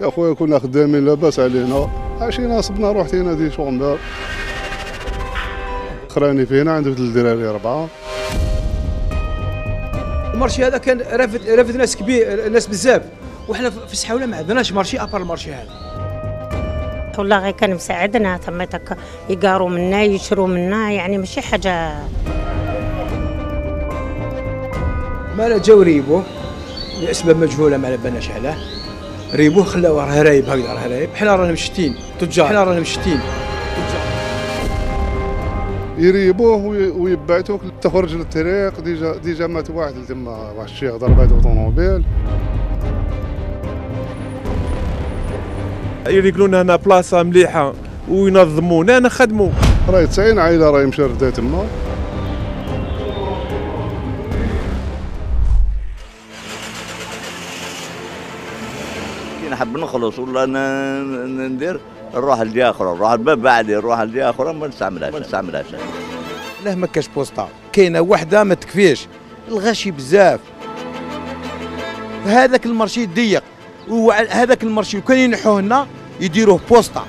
يا خويا كنا خدامين لاباس علينا. عشينا صبنا روحتينا دي شومبر خراني فينا عندي ثلاث دراري اربعه المارشي هذا كان رافد رافد ناس كبير ناس بزاف. وحنا في السحاوله ما عندناش مارشي أبار المارشي هذا. والله غير كان مساعدنا تميتك يقاروا منا يشروا منا يعني ماشي حاجة. ما جاو ريبوه لأسباب مجهولة ما بالناش علاه ريبوه خلاوه راه رايب هكذا راه رايب. حنا رانا مشتين. تجار. حنا رانا مشتين. يريبوه وي- ويبعثوك تخرج للطريق. déjà déjà مات واحد تما واحد الشيخ ضربته طوموبيل يريقلوا لنا هنا بلاصة مليحة. وينظمونا نخدموا راهي 90 عائلة راهي مشردة تما. كي نحب نخلص ولا ندير نروح لجهه أخرى نروح الباب بعدي نروح لجهه أخرى ما نستعملهاش ما نستعملهاش له ما كاش بوسطه كاينة وحدة ما تكفيش. الغاشي بزاف. هذاك ال marché ضيق. وهذاك ال marché لو كان ينحوه لنا يديروه بوسطه